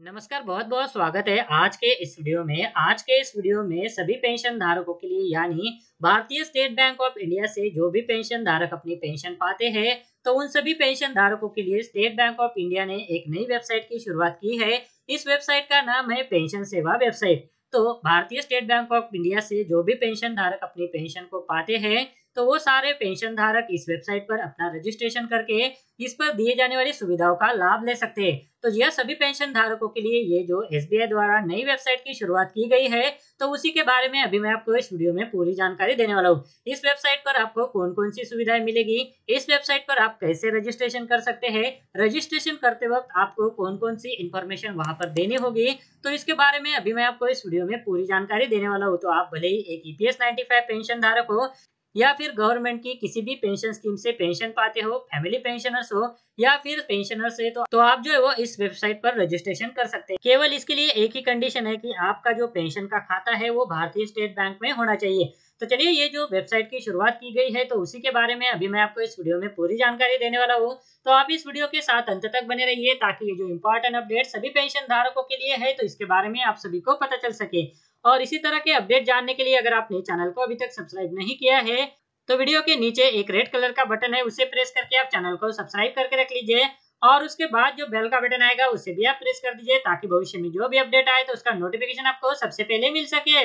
नमस्कार बहुत बहुत स्वागत है आज के इस वीडियो में। आज के इस वीडियो में सभी पेंशन धारकों के लिए, यानी भारतीय स्टेट बैंक ऑफ़ इंडिया से जो भी पेंशन धारक अपनी पेंशन पाते हैं तो उन सभी पेंशन धारकों के लिए स्टेट बैंक ऑफ़ इंडिया ने एक नई वेबसाइट की शुरुआत की है। इस वेबसाइट का नाम है पेंशन सेवा वेबसाइट। तो भारतीय स्टेट बैंक ऑफ़ इंडिया से जो भी पेंशन धारक अपनी पेंशन को पाते हैं तो वो सारे पेंशन धारक इस वेबसाइट पर अपना रजिस्ट्रेशन करके इस पर दिए जाने वाली सुविधाओं का लाभ ले सकते हैं। तो यह सभी पेंशन धारकों के लिए ये जो एसबीआई द्वारा नई वेबसाइट की शुरुआत की गई है तो उसी के बारे में अभी मैं आपको इस वीडियो में पूरी जानकारी देने वाला हूँ। इस वेबसाइट पर आपको कौन कौन सी सुविधाएँ मिलेगी, इस वेबसाइट पर आप कैसे रजिस्ट्रेशन कर सकते हैं, रजिस्ट्रेशन करते वक्त आपको कौन कौन सी इन्फॉर्मेशन वहाँ पर देनी होगी तो इसके बारे में अभी मैं आपको इस वीडियो में पूरी जानकारी देने वाला हूँ। तो आप भले ही एक ईपीएस नाइन्टी पेंशन धारक हो या फिर गवर्नमेंट की किसी भी पेंशन स्कीम से पेंशन पाते हो फैमिली पेंशनर्स हो या फिर पेंशनर्स है तो, तो आप जो है वो इस वेबसाइट पर रजिस्ट्रेशन कर सकते हैं। केवल इसके लिए एक ही कंडीशन है कि आपका जो पेंशन का खाता है वो भारतीय स्टेट बैंक में होना चाहिए। तो चलिए ये जो वेबसाइट की शुरुआत की गई है तो उसी के बारे में अभी मैं आपको इस वीडियो में पूरी जानकारी देने वाला हूँ। तो आप इस वीडियो के साथ अंत तक बने रहिए ताकि ये जो इम्पोर्टेंट अपडेट सभी पेंशन धारकों के लिए है तो इसके बारे में आप सभी को पता चल सके। और इसी तरह के अपडेट जानने के लिए अगर आपने चैनल को अभी तक सब्सक्राइब नहीं किया है तो वीडियो के नीचे एक रेड कलर का बटन है, उसे प्रेस करके आप चैनल को सब्सक्राइब करके रख लीजिए और उसके बाद जो बेल का बटन आएगा, उसे भी आप प्रेस कर दीजिए ताकि भविष्य में जो भी अपडेट आए तो उसका नोटिफिकेशन आपको सबसे पहले मिल सके।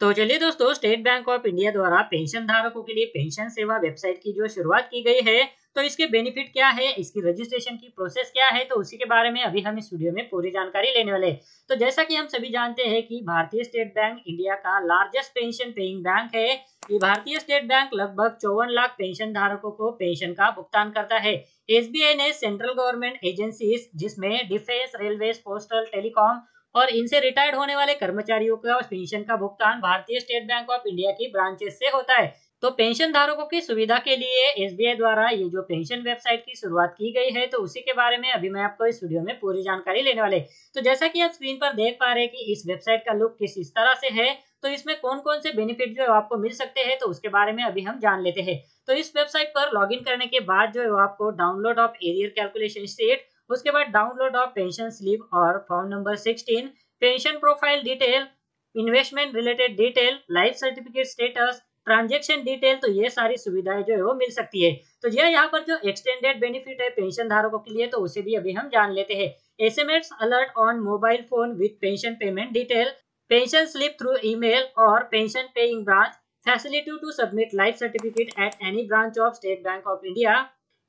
तो चलिए दोस्तों स्टेट बैंक ऑफ़ इंडिया द्वारा पेंशन धारकों के लिए पेंशन सेवा वेबसाइट की जो शुरुआत की गई है तो इसके बेनिफिट क्या है? इसकी रजिस्ट्रेशन की प्रोसेस क्या है? तो उसी के बारे में अभी हम इस वीडियो में पूरी जानकारी लेने वाले तो जैसा कि हम सभी जानते हैं कि भारतीय स्टेट बैंक इंडिया का लार्जेस्ट पेंशन पेइंग बैंक है। ये भारतीय स्टेट बैंक लगभग चौवन लाख पेंशन धारकों को पेंशन का भुगतान करता है। एसबीआई ने सेंट्रल गवर्नमेंट एजेंसी जिसमें डिफेंस रेलवे पोस्टल टेलीकॉम और इनसे रिटायर्ड होने वाले कर्मचारियों का पेंशन का भुगतान Bharatiya State Bank of India की ब्रांचेस से होता है। तो पेंशन धारकों की सुविधा के लिए एसबीआई द्वारा ये जो पेंशन वेबसाइट की शुरुआत की गई है तो उसी के बारे में अभी मैं आपको इस वीडियो में पूरी जानकारी लेने वाले। तो जैसा कि आप स्क्रीन पर देख पा रहे हैं कि इस वेबसाइट का लुक किस इस तरह से है तो इसमें कौन कौन से बेनिफिट जो आपको मिल सकते हैं तो उसके बारे में अभी हम जान लेते हैं। तो इस वेबसाइट पर लॉग करने के बाद जो है आपको download of arrear calculation state उसके बाद डाउनलोड ऑफ़ पेंशन स्लिप और form number sixteen pension profile detail investment related detail life certificate status transaction detail तो ये सारी सुविधाएँ जो है वो मिल सकती है। तो यह यहाँ पर जो एक्सटेंडेड बेनिफिट है पेंशन धारकों के लिए तो उसे भी अभी हम जान लेते हैं। S M S alert on mobile phone with pension payment detail pension slip through email और pension paying branch facility to submit life certificate at any branch of State Bank of India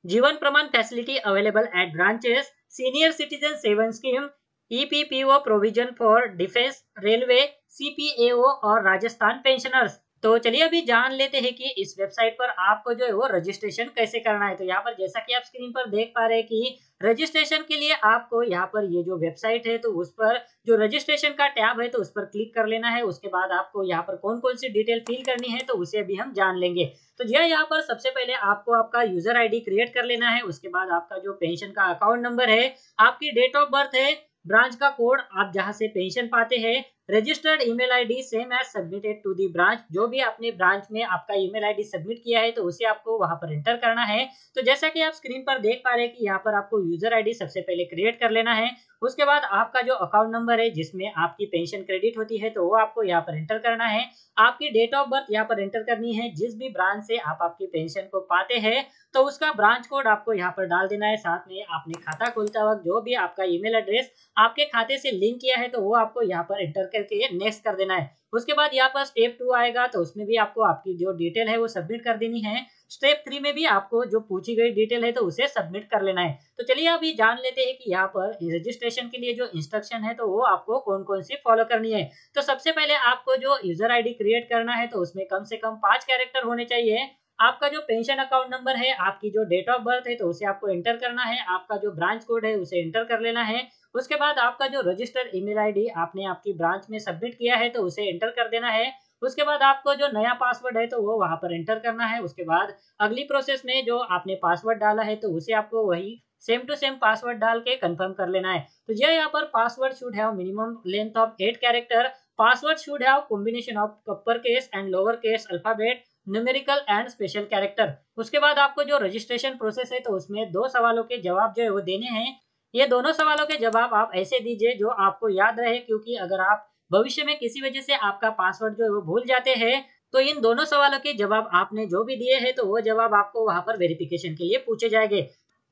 Jeevan Pramaan facility available at branches senior citizen savings scheme ePPO provision for defence railway CPAO और Rajasthan pensioners तो चलिए अभी जान लेते हैं कि इस website पर आपको जो है वो रजिस्ट्रेशन कैसे करना है। तो यहाँ पर जैसा कि आप स्क्रीन पर देख पा रहे हैं कि रजिस्ट्रेशन के लिए आपको यहाँ पर ये जो वेबसाइट है तो उस पर जो रजिस्ट्रेशन का टैब है तो उस पर क्लिक कर लेना है। उसके बाद आपको यहाँ पर कौन कौन सी डिटेल फिल करनी है तो उसे अभी हम जान लेंगे। तो यह यहाँ पर सबसे पहले आपको आपका यूज़र आईडी क्रिएट कर लेना है। उसके बाद आपका जो पेंशन का अकाउंट नंबर है, आपकी डेट ऑफ़ बर्थ है, ब्रांच का कोड, आप जहाँ से पेंशन पाते हैं registered email ID same as submitted to the branch जो भी आपने ब्रांच में आपका ईमेल आईडी सबमिट किया है तो उसे आपको वहाँ पर एंटर करना है। तो जैसा कि आप स्क्रीन पर देख पा रहे हैं कि यहाँ पर आपको यूज़र आईडी सबसे पहले क्रिएट कर लेना है। उसके बाद आपका जो अकाउंट नंबर है, जिसमें आपकी पेंशन क्रेडिट होती है तो वो आपको यहाँ पर एंटर करना है। आपकी डेट ऑफ़ बर्थ यहाँ पर एंटर करनी है। जिस भी ब्रांच से आप आपकी पेंशन को पाते हैं तो उसका ब्रांच कोड आपको यहाँ पर डाल देना है। साथ में आपने खाता खोलता वक्त जो भी आपका ईमेल एड्रेस आपके खाते से लिंक किया है तो वो आपको यहाँ पर एंटर करके नेक्स्ट कर देना है। उसके बाद यहाँ पर स्टेप टू आएगा तो उसमें भी आपको आपकी जो डिटेल है वो सबमिट कर देनी है। स्टेप थ्री में भी आपको जो पूछी गई डिटेल है तो उसे सबमिट कर लेना है। तो चलिए अभी जान लेते हैं कि यहाँ पर रजिस्ट्रेशन के लिए जो इंस्ट्रक्शन है तो वो आपको कौन कौन सी फॉलो करनी है। तो सबसे पहले आपको जो यूज़र आईडी क्रिएट करना है तो उसमें कम से कम पाँच कैरेक्टर होने चाहिए। आपका जो पेंशन अकाउंट नंबर है, आपकी जो डेट ऑफ़ बर्थ है तो उसे आपको एंटर करना है, आपका जो ब्रांच कोड है, उसे एंटर कर लेना है। उसके बाद आपका जो रजिस्टर्ड ईमेल आईडी आपने आपकी ब्रांच में सबमिट किया है तो उसे एंटर कर देना है। उसके बाद आपको जो नया पासवर्ड है तो वो वहाँ पर एंटर करना है। उसके बाद अगली प्रोसेस में जो आपने पासवर्ड डाला है तो उसे आपको वही सेम टू सेम पासवर्ड डाल के कंफर्म कर लेना है। तो यह यहाँ पर password should have minimum length of eight character password should have combination of upper case and lower case alphabet numerical and special character उसके बाद आपको जो रजिस्ट्रेशन प्रोसेस है तो उसमें दो सवालों के जवाब जो है, वो देने हैं। ये दोनों सवालों के जवाब आप ऐसे दीजिए जो आपको याद रहे, क्योंकि अगर आप भविष्य में किसी वजह से आपका पासवर्ड जो है, वो भूल जाते हैं तो इन दोनों सवालों के जवाब आपने जो भी दिए हैं तो वो जवाब आपको वहाँ पर वेरिफिकेशन के लिए पूछे जाएँगे।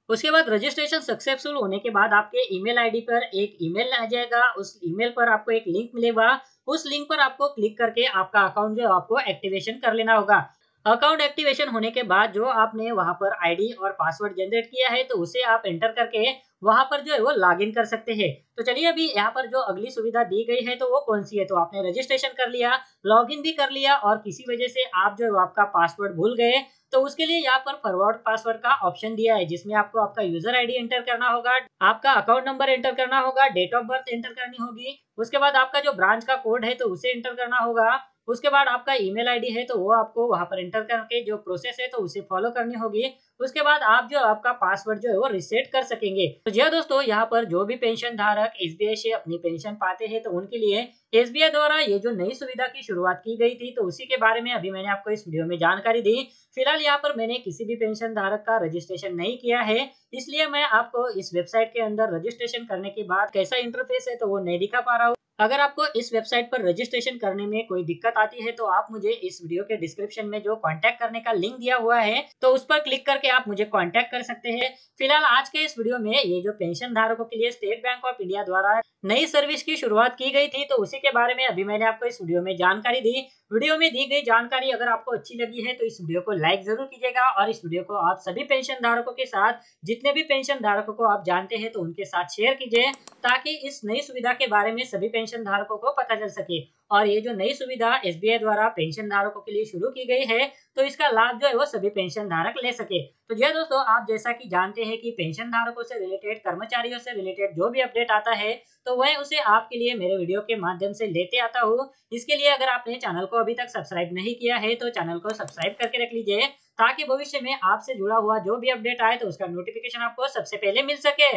उसके बाद रजिस्ट्रेशन सक्सेसफुल होने के बाद आपके ईमेल आईडी पर एक ईमेल आ जाएगा। उस ईमेल पर आपको एक लिंक मिलेगा। उस लिंक पर आपको क्लिक करके आपका अकाउंट जो है, आपको एक्टिवेशन कर लेना होगा। अकाउंट एक्टिवेशन होने के बाद जो आपने वहाँ पर आईडी और पासवर्ड जनरेट किया है तो उसे आप एंटर करके वहाँ पर जो है वो लॉग इन कर सकते हैं। तो चलिए अभी यहाँ पर जो अगली सुविधा दी गई है तो वो कौन सी है? तो आपने रजिस्ट्रेशन कर लिया लॉग भी कर लिया और किसी वजह से आप जो है आपका पासवर्ड भूल गए तो उसके लिए यहाँ पर फॉरवर्ड पासवर्ड का ऑप्शन दिया है, जिसमें आपको आपका यूज़र आईडी एंटर करना होगा, आपका अकाउंट नंबर एंटर करना होगा डेट ऑफ़ बर्थ एंटर करनी होगी, उसके बाद आपका जो ब्रांच का कोड है तो उसे एंटर करना होगा। उसके बाद आपका ईमेल आईडी है तो वो आपको वहाँ पर एंटर करके जो प्रोसेस है तो उसे फॉलो करनी होगी। उसके बाद आप जो आपका पासवर्ड जो है, वो रिसेट कर सकेंगे। तो जी हाँ दोस्तों, यहाँ पर जो भी पेंशन धारक एसबीआई से अपनी पेंशन पाते हैं तो उनके लिए एसबीआई द्वारा ये जो नई सुविधा की शुरुआत की गई थी तो उसी के बारे में अभी मैंने आपको इस वीडियो में जानकारी दी। फ़िलहाल यहाँ पर मैंने किसी भी पेंशन धारक का रजिस्ट्रेशन नहीं किया है, इसलिए मैं आपको इस वेबसाइट के अंदर रजिस्ट्रेशन करने के बाद कैसा इंटरफेस है तो वो नहीं दिखा पा रहा हूँ। अगर आपको इस वेबसाइट पर रजिस्ट्रेशन करने में कोई दिक्कत आती है तो आप मुझे इस वीडियो के डिस्क्रिप्शन में जो कांटेक्ट करने का लिंक दिया हुआ है तो उस पर क्लिक करके आप मुझे कांटेक्ट कर सकते हैं। फ़िलहाल आज के इस वीडियो में ये जो पेंशन धारकों के लिए स्टेट बैंक ऑफ़ इंडिया द्वारा नई सर्विस की शुरुआत की गई थी तो उसी के बारे में अभी मैंने आपको इस वीडियो में जानकारी दी। वीडियो में दी गई जानकारी अगर आपको अच्छी लगी है तो इस वीडियो को लाइक ज़रूर कीजिएगा और इस वीडियो को आप सभी पेंशन धारकों के साथ, जितने भी पेंशन धारकों को आप जानते हैं तो उनके साथ शेयर कीजिए, ताकि इस नई सुविधा के बारे में सभी पेंशन धारकों को पता चल सके। और ये जो नई सुविधा एसबीआई द्वारा पेंशन धारकों के लिए शुरू की गई है तो इसका लाभ जो है वो सभी पेंशन धारक ले सके। तो जी दोस्तों, आप जैसा कि जानते हैं कि पेंशन धारकों से रिलेटेड कर्मचारियों से रिलेटेड जो भी अपडेट आता है तो वह उसे आपके लिए मेरे वीडियो के माध्यम से लेते आता हूँ। इसके लिए अगर आपने चैनल को अभी तक सब्सक्राइब नहीं किया है तो चैनल को सब्सक्राइब करके रख लीजिए, ताकि भविष्य में आपसे जुड़ा हुआ जो भी अपडेट आए तो उसका नोटिफिकेशन आपको सबसे पहले मिल सके।